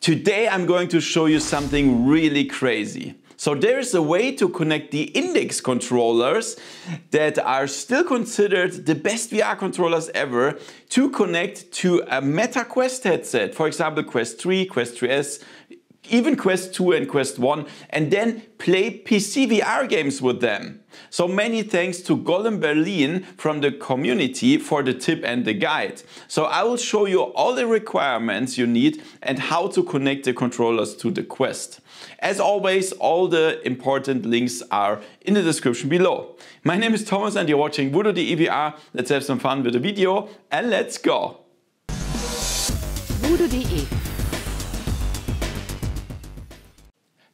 Today I'm going to show you something really crazy. So there is a way to connect the index controllers that are still considered the best VR controllers ever to connect to a Meta Quest headset. For example, Quest 3, Quest 3S, even Quest 2 and Quest 1, and then play PC VR games with them. So many thanks to Golem Berlin from the community for the tip and the guide. So I will show you all the requirements you need and how to connect the controllers to the Quest. As always, all the important links are in the description below. My name is Thomas and you're watching Voodoo.de VR. Let's have some fun with the video and let's go! Voodoo.de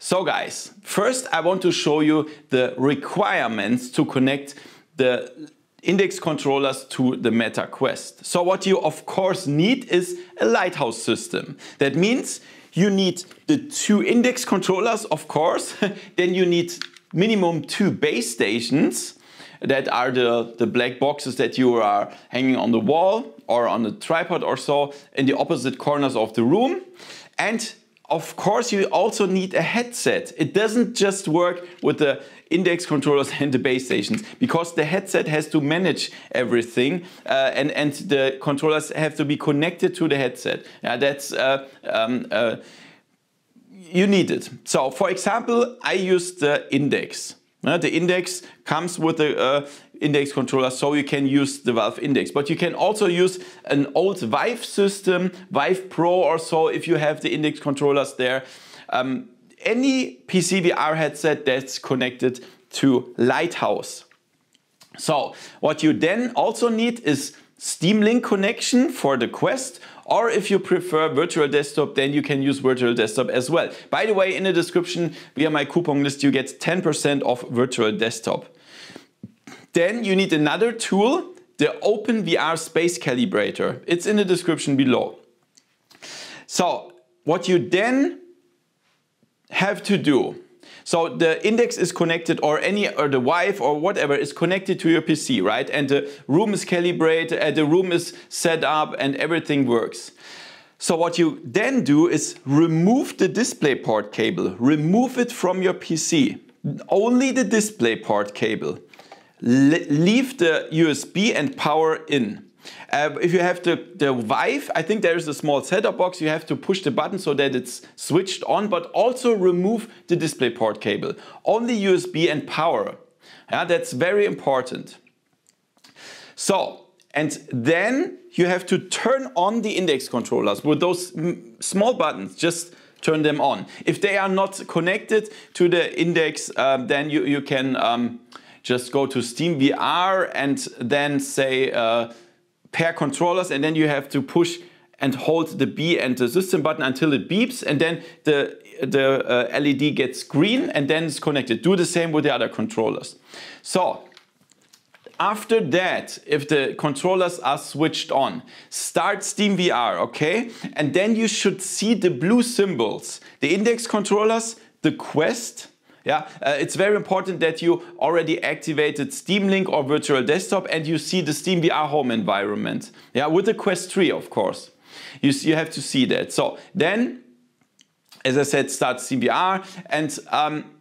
So guys, first I want to show you the requirements to connect the index controllers to the Meta Quest. So what you of course need is a lighthouse system. That means you need the two index controllers, of course. then you need minimum two base stations that are the, the black boxes that you are hanging on the wall or on a tripod or so in the opposite corners of the room. And of course, you also need a headset. It doesn't just work with the index controllers and the base stations because the headset has to manage everything uh, and, and the controllers have to be connected to the headset. Yeah, that's uh, um, uh, you need it. So, for example, I use the index. The index comes with the uh, index controller so you can use the Valve index. But you can also use an old Vive system, Vive Pro or so if you have the index controllers there. Um, any PC VR headset that's connected to Lighthouse. So what you then also need is Steam Link connection for the Quest or if you prefer virtual desktop, then you can use virtual desktop as well. By the way, in the description via my coupon list, you get 10% off virtual desktop. Then you need another tool, the OpenVR Space Calibrator. It's in the description below. So what you then have to do, so the index is connected or any or the Vive or whatever is connected to your PC, right? And the room is calibrated, and the room is set up and everything works. So what you then do is remove the DisplayPort cable, remove it from your PC. Only the DisplayPort cable leave the USB and power in. Uh, if you have the, the Vive, I think there is a small setup box. You have to push the button so that it's switched on, but also remove the DisplayPort cable. Only USB and power. Yeah, that's very important. So, and then you have to turn on the index controllers with those small buttons. Just turn them on. If they are not connected to the index, um, then you, you can um, just go to Steam VR and then say uh, pair controllers and then you have to push and hold the B and the system button until it beeps and then the, the uh, LED gets green and then it's connected. Do the same with the other controllers. So after that, if the controllers are switched on, start Steam VR, okay? And then you should see the blue symbols. The index controllers, the Quest, yeah, uh, it's very important that you already activated Steam Link or Virtual Desktop and you see the Steam VR home environment. Yeah, with the Quest 3, of course. You, you have to see that. So then, as I said, start VR and um,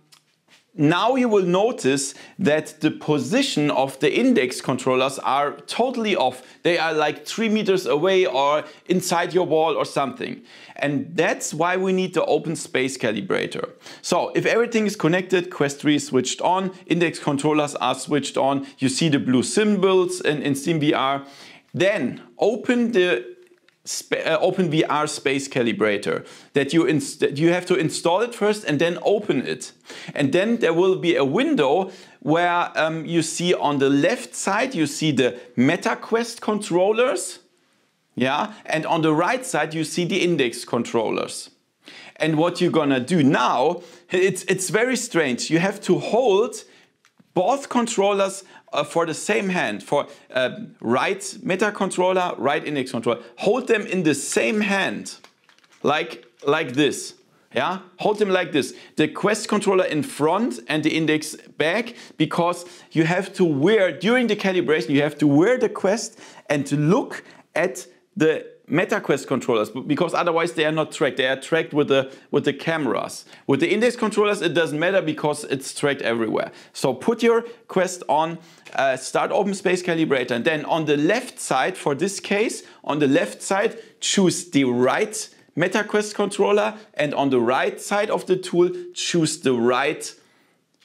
now you will notice that the position of the index controllers are totally off. They are like three meters away or inside your wall or something. And that's why we need the open space calibrator. So if everything is connected, Quest 3 is switched on, index controllers are switched on, you see the blue symbols in, in SteamVR, then open the uh, OpenVR Space Calibrator that you, you have to install it first and then open it. And then there will be a window where um, you see on the left side, you see the MetaQuest controllers. Yeah, and on the right side, you see the index controllers. And what you're gonna do now, it's, it's very strange. You have to hold both controllers uh, for the same hand, for uh, right meta controller, right index controller, hold them in the same hand, like, like this. Yeah, hold them like this. The Quest controller in front and the index back because you have to wear, during the calibration, you have to wear the Quest and to look at the MetaQuest controllers because otherwise they are not tracked. They are tracked with the with the cameras. With the index controllers, it doesn't matter because it's tracked everywhere. So put your Quest on, uh, start OpenSpace Calibrator, and then on the left side, for this case, on the left side, choose the right MetaQuest controller, and on the right side of the tool, choose the right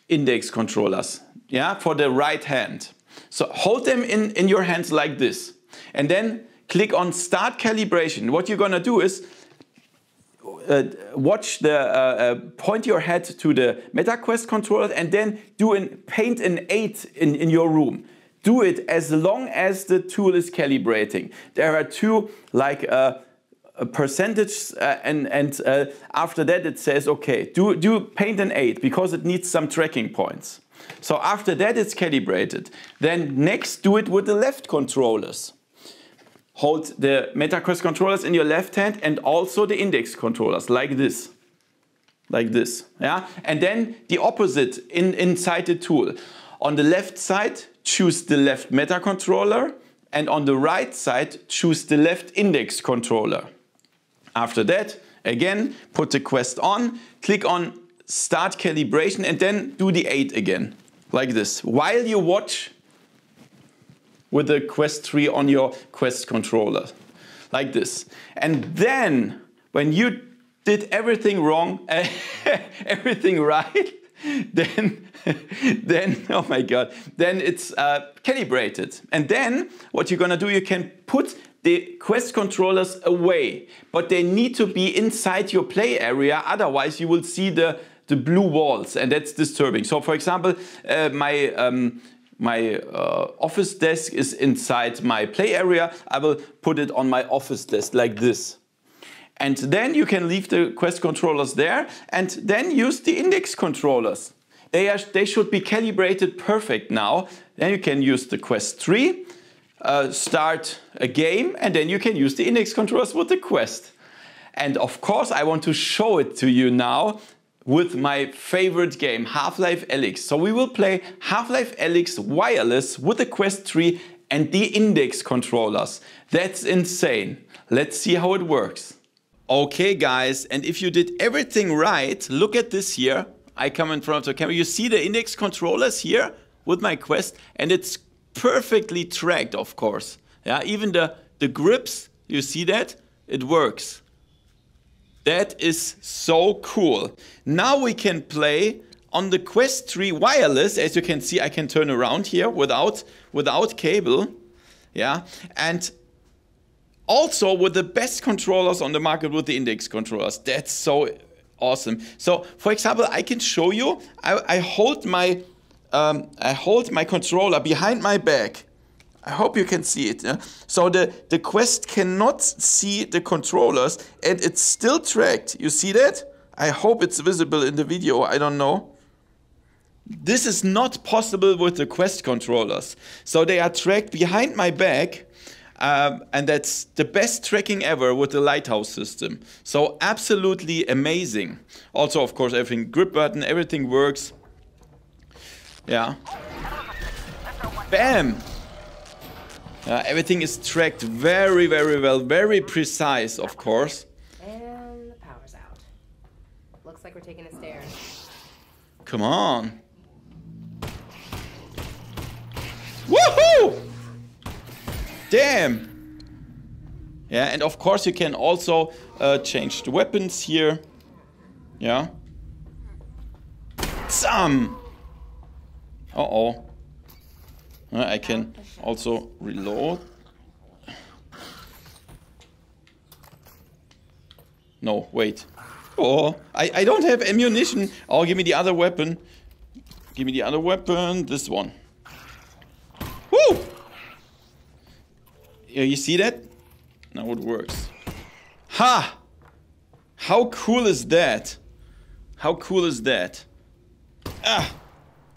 index controllers. Yeah, for the right hand. So hold them in, in your hands like this. And then click on Start Calibration. What you're going to do is uh, watch the uh, uh, point your head to the MetaQuest controller and then do an paint an 8 in, in your room. Do it as long as the tool is calibrating. There are two like uh, a percentage uh, and, and uh, after that it says okay do, do paint an 8 because it needs some tracking points. So after that it's calibrated. Then next do it with the left controllers hold the MetaQuest controllers in your left hand and also the index controllers like this. Like this, yeah? And then the opposite in, inside the tool. On the left side, choose the left meta controller and on the right side, choose the left index controller. After that, again, put the quest on, click on start calibration and then do the 8 again, like this. While you watch with the Quest 3 on your Quest controller, like this. And then, when you did everything wrong, everything right, then, then, oh my God, then it's uh, calibrated. And then what you're gonna do, you can put the Quest controllers away, but they need to be inside your play area, otherwise you will see the, the blue walls and that's disturbing. So for example, uh, my um, my uh, office desk is inside my play area, I will put it on my office desk like this. And then you can leave the Quest controllers there and then use the index controllers. They, are, they should be calibrated perfect now. Then you can use the Quest 3, uh, start a game, and then you can use the index controllers with the Quest. And of course, I want to show it to you now with my favorite game, Half-Life Alyx. So we will play Half-Life Alyx wireless with the Quest 3 and the Index controllers. That's insane. Let's see how it works. Okay guys, and if you did everything right, look at this here. I come in front of the camera. You see the Index controllers here with my Quest and it's perfectly tracked, of course. Yeah, even the, the grips, you see that? It works. That is so cool. Now we can play on the Quest 3 wireless. As you can see, I can turn around here without, without cable. Yeah, and also with the best controllers on the market with the index controllers. That's so awesome. So, for example, I can show you. I, I hold my um, I hold my controller behind my back I hope you can see it. Yeah? So the, the Quest cannot see the controllers and it's still tracked. You see that? I hope it's visible in the video. I don't know. This is not possible with the Quest controllers. So they are tracked behind my back um, and that's the best tracking ever with the Lighthouse system. So absolutely amazing. Also, of course, everything grip button, everything works. Yeah. Bam! Uh, everything is tracked very, very well, very precise, of course. And the power's out. Looks like we're taking a stairs. Come on. Woohoo! Damn! Yeah, and of course you can also uh, change the weapons here. Yeah. Some! Uh-oh. Uh, I can also reload. No, wait. Oh, I, I don't have ammunition. Oh, give me the other weapon. Give me the other weapon. This one. Woo! Yeah, you see that? Now it works. Ha! How cool is that? How cool is that? Ah!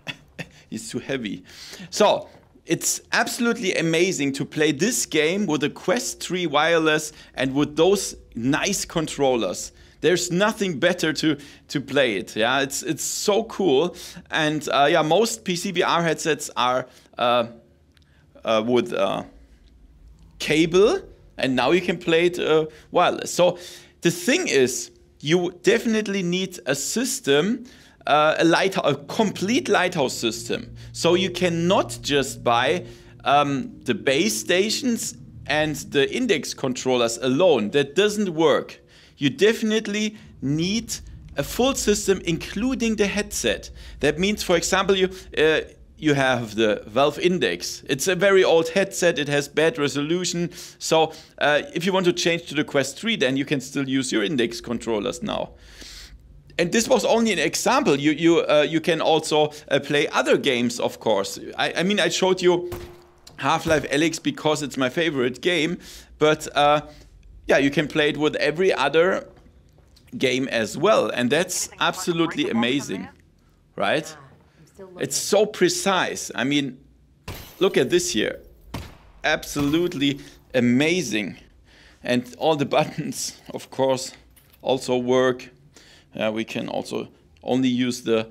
He's too heavy. So, it's absolutely amazing to play this game with a Quest 3 wireless and with those nice controllers. There's nothing better to to play it. Yeah, it's it's so cool. And uh, yeah, most PC VR headsets are uh, uh, with uh, cable. and now you can play it uh, wireless. So the thing is, you definitely need a system, uh, a a complete lighthouse system. So you cannot just buy um, the base stations and the index controllers alone. That doesn't work. You definitely need a full system, including the headset. That means, for example, you. Uh, you have the Valve Index. It's a very old headset, it has bad resolution. So uh, if you want to change to the Quest 3, then you can still use your Index controllers now. And this was only an example. You, you, uh, you can also uh, play other games, of course. I, I mean, I showed you Half-Life Alyx because it's my favorite game, but uh, yeah, you can play it with every other game as well. And that's absolutely amazing, right? It's so precise. I mean, look at this here. Absolutely amazing. And all the buttons, of course, also work. Uh, we can also only use the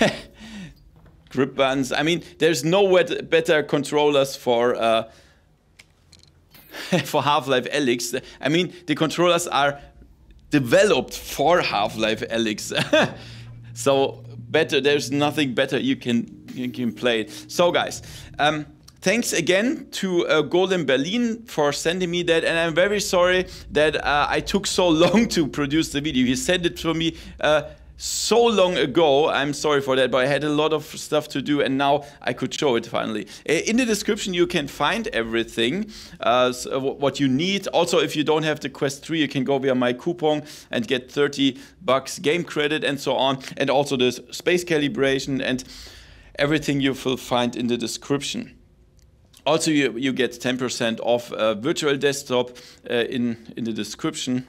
grip buttons. I mean, there's no better controllers for uh, for Half-Life Alyx. I mean, the controllers are developed for Half-Life Alyx. so better, there's nothing better you can you can play. So guys, um, thanks again to uh, Golden Berlin for sending me that, and I'm very sorry that uh, I took so long to produce the video. He sent it to me. Uh, so long ago. I'm sorry for that, but I had a lot of stuff to do and now I could show it finally. In the description, you can find everything, uh, so what you need. Also, if you don't have the Quest 3, you can go via my coupon and get 30 bucks game credit and so on. And also the space calibration and everything you will find in the description. Also, you, you get 10% off virtual desktop uh, in, in the description,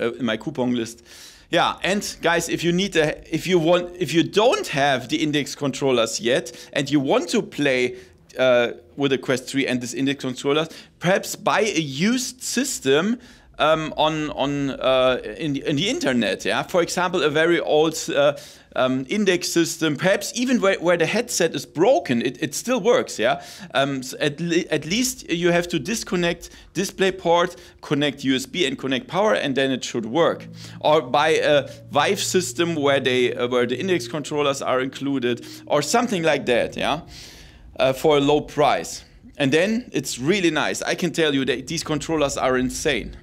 uh, in my coupon list. Yeah, and guys, if you need a, if you want, if you don't have the index controllers yet, and you want to play uh, with the Quest 3 and this index controllers, perhaps buy a used system um, on on uh, in, the, in the internet. Yeah, for example, a very old uh, um, index system, perhaps even where, where the headset is broken, it, it still works. Yeah, um, so at, le at least you have to disconnect DisplayPort, connect USB, and connect power, and then it should work. Or buy a Vive system where they uh, where the index controllers are included, or something like that. Yeah, uh, for a low price. And then it's really nice. I can tell you that these controllers are insane.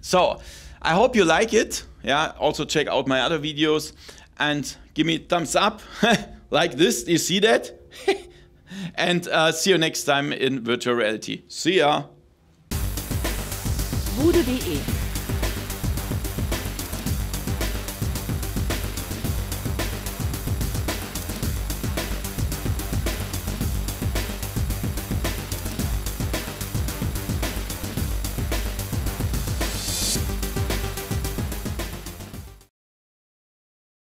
So I hope you like it. Yeah, also check out my other videos and give me thumbs up like this. You see that? and uh, see you next time in virtual reality. See ya.